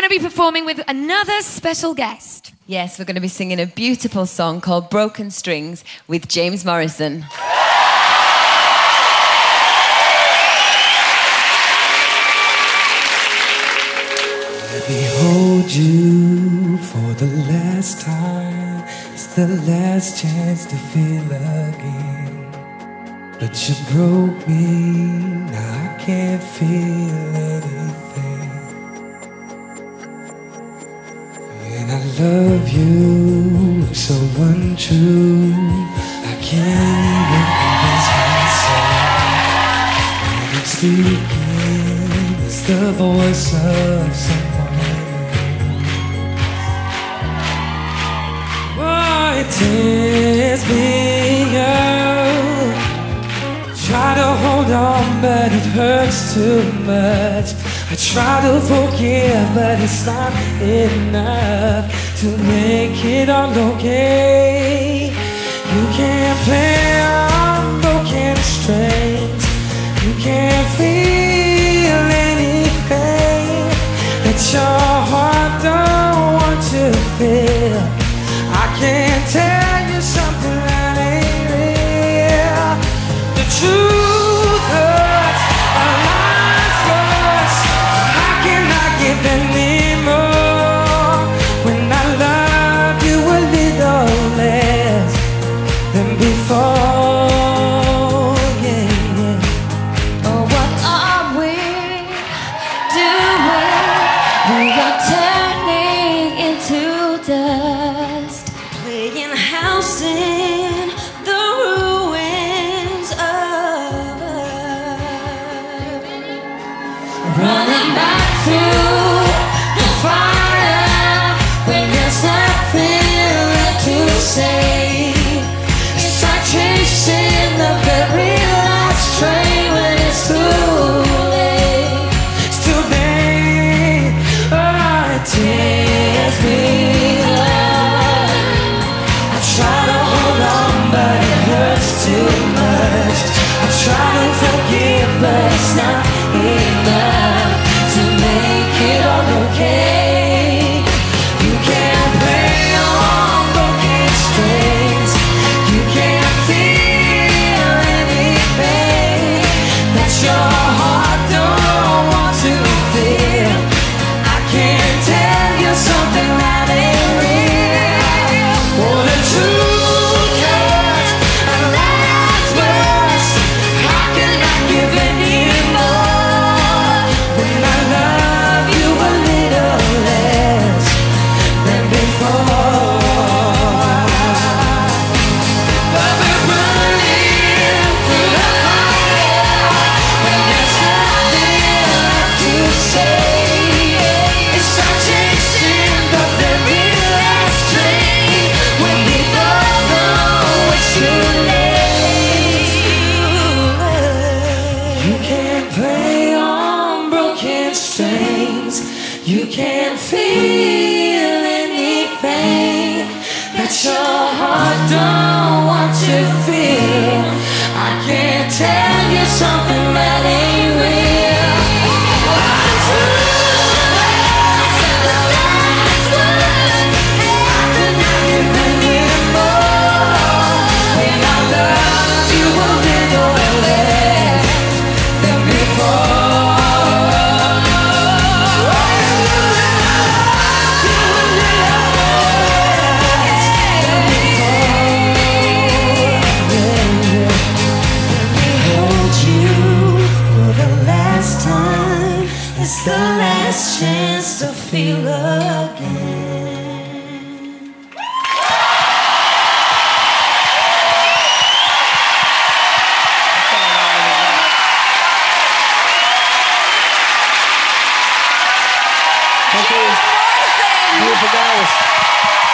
going to be performing with another special guest. Yes, we're going to be singing a beautiful song called Broken Strings with James Morrison. Let me hold you for the last time. It's the last chance to feel again. But you broke me, now I can't feel anything. Love you so untrue. I can't even myself. And I'm speaking, it's the voice of someone. Oh, it tears me up. Try to hold on, but it hurts too much. I try to forgive, but it's not enough to make it all okay. You can't play You can't feel anything that your heart don't to feel again. Thank you. Beautiful guys.